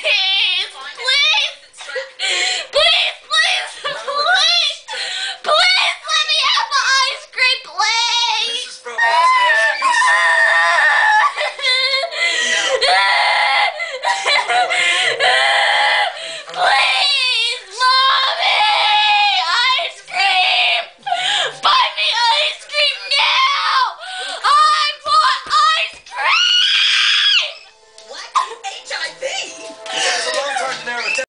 Please! Someone please!